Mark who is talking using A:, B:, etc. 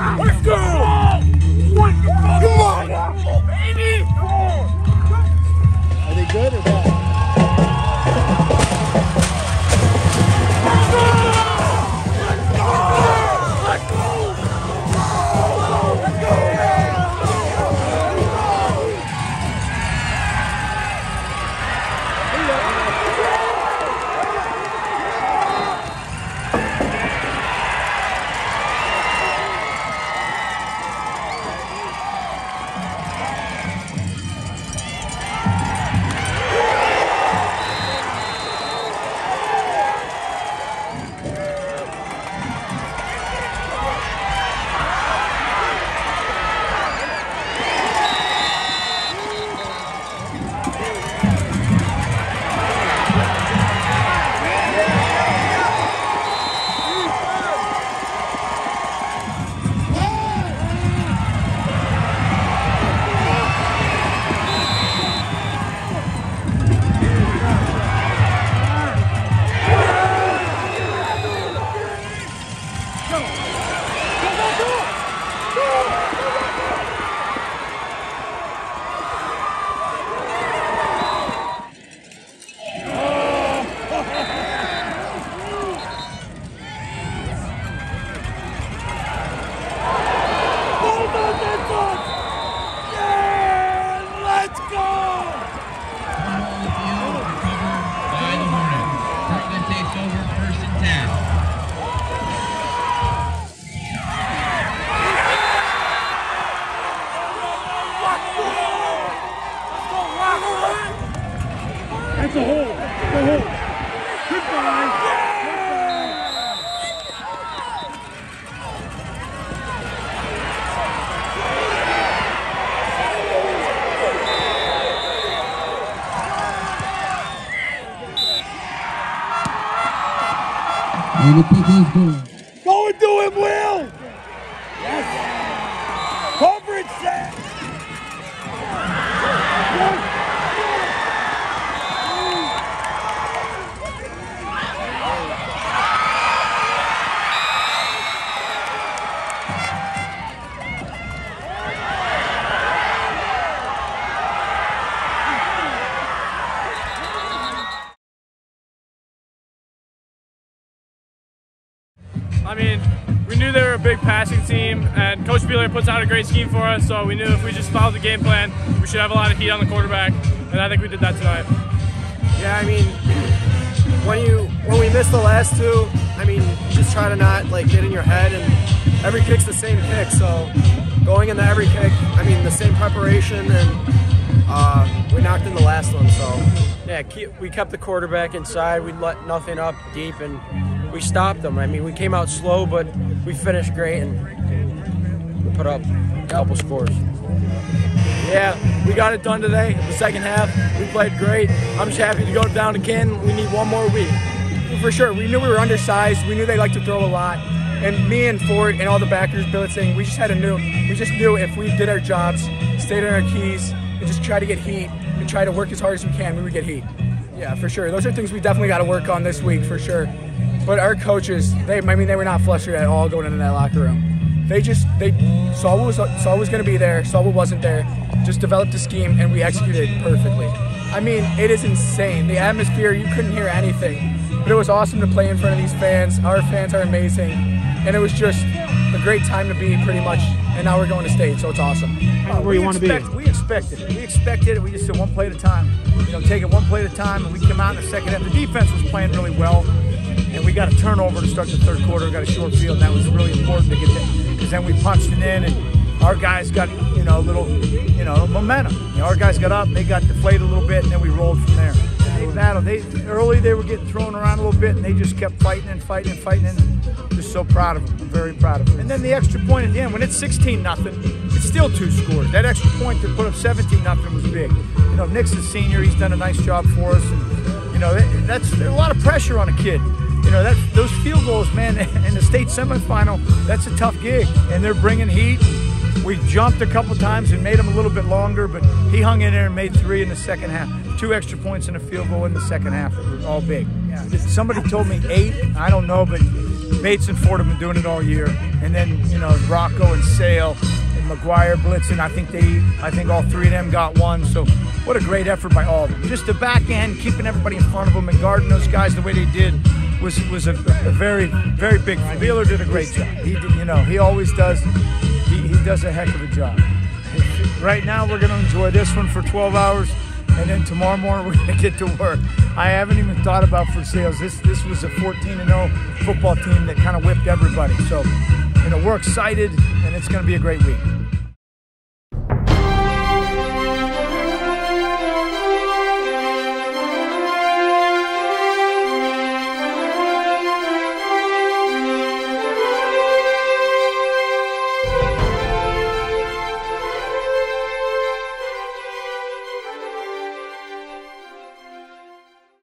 A: Let's go! Come on! baby!
B: Are they good or bad?
C: And
D: the kick is good.
A: Go and do it, Will!
E: I mean, we knew they were a big passing team, and Coach Beeler puts out a great scheme for us. So we knew if we just followed the game plan, we should have a lot of heat on the quarterback, and I think we did that tonight.
F: Yeah, I mean, when you when we missed the last two, I mean, just try to not like get in your head, and every kick's the same kick. So going into every kick, I mean, the same preparation, and uh, we knocked in the last one. So yeah, keep, we kept the quarterback inside. We let nothing up deep, and we stopped them. I mean, we came out slow, but we finished great, and we put up a couple scores. Yeah, we got it done today. The second half, we played great. I'm just happy to go down Ken. We need one more week.
G: For sure, we knew we were undersized. We knew they like to throw a lot. And me and Ford and all the backers, blitzing, we just had a new. We just knew if we did our jobs, stayed on our keys, and just try to get heat and try to work as hard as we can, we would get heat. Yeah, for sure. Those are things we definitely got to work on this week for sure. But our coaches, they, I mean, they were not flustered at all going into that locker room. They just they saw what was saw what was going to be there, saw what wasn't there, just developed a scheme, and we executed perfectly. I mean, it is insane. The atmosphere, you couldn't hear anything. But it was awesome to play in front of these fans. Our fans are amazing. And it was just a great time to be, pretty much. And now we're going to state, so it's awesome.
H: Uh, we expect- We expected it. We expected it. We just said one play at a time. You know, take it one play at a time. And we came out in the second half. The defense was playing really well, and we got a turnover to start the third quarter. Got a short field, and that was really important to get that because then we punched it in, and our guys got you know a little you know momentum. You know, our guys got up, and they got deflated a little bit, and then we rolled from there. They battled. They early they were getting thrown around a little bit, and they just kept fighting and fighting and fighting. And just so proud of them. I'm very proud of them. And then the extra point at the end, when it's 16 nothing, it's still two scores. That extra point to put up 17 nothing was big. You know, Nick's a senior. He's done a nice job for us, and you know that's there's a lot of pressure on a kid. You know that those field goals, man, in the state semifinal, that's a tough gig, and they're bringing heat. We jumped a couple times and made them a little bit longer, but he hung in there and made three in the second half. two extra points and a field goal in the second half It was all big. Somebody told me eight. I don't know, but Bates and Ford have been doing it all year. And then you know Rocco and Sale and McGuire blitzing. I think they, I think all three of them got one. So what a great effort by all of them. Just the back end, keeping everybody in front of them and guarding those guys the way they did was was a, a very very big. Wheeler did a great job. He did, you know he always does. He, he does a heck of a job. Right now we're going to enjoy this one for 12 hours, and then tomorrow morning we're going to get to work. I haven't even thought about Versailles. This this was a 14 and 0 football team that kind of whipped everybody. So, you know, we're excited, and it's going to be a great week.